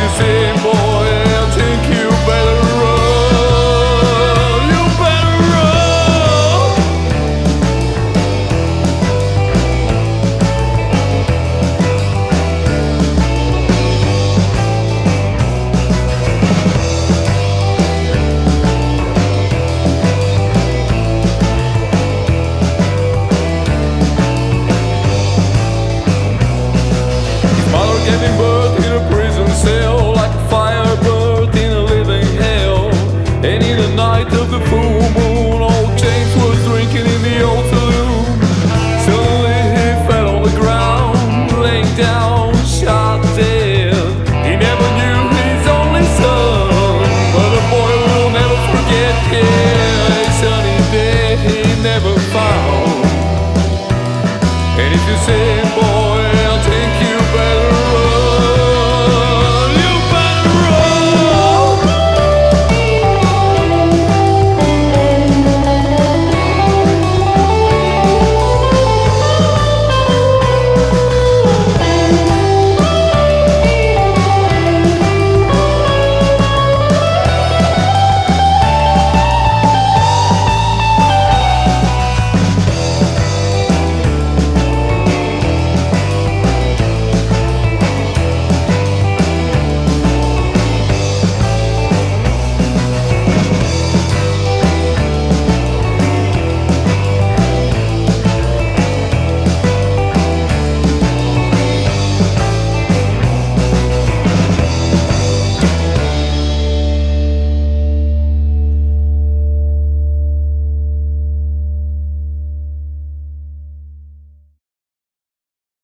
you sing, boy, I think you better run. You better run. dizer bom.